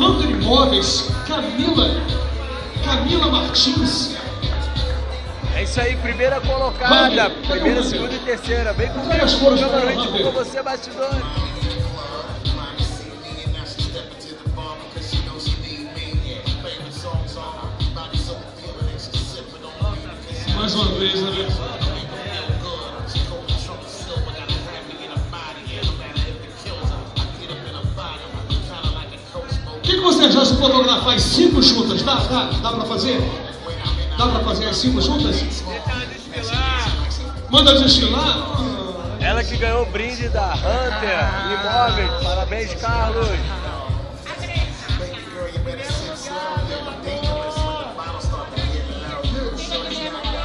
Hunter Imóveis, Camila, Camila Martins. É isso aí, primeira colocada, primeira, segunda e terceira. Vem comigo, para noite com você, bastidores. Mais uma vez, né? Se fotografar as cinco juntas? Dá, dá, dá pra fazer? Dá pra fazer as cinco juntas? Manda desfilar? Ela que ganhou o brinde da Hunter Imóveis. Parabéns, Carlos.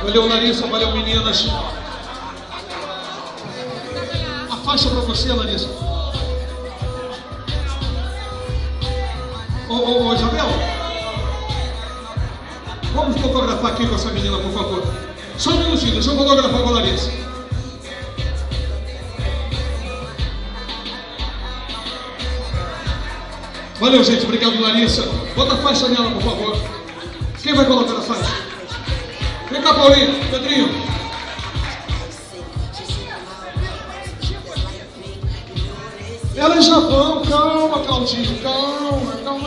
Valeu, Larissa, valeu, meninas. A faixa pra você, Larissa. Ô, ô, ô, Isabel. Vamos fotografar aqui com essa menina, por favor. Só um minutinho, deixa eu fotografar com a Larissa. Valeu, gente. Obrigado, Larissa. Bota a faixa nela, por favor. Quem vai colocar a faixa? Vem cá, Paulinho, Pedrinho. Elas já vão, calma, Claudinho, calma, calma.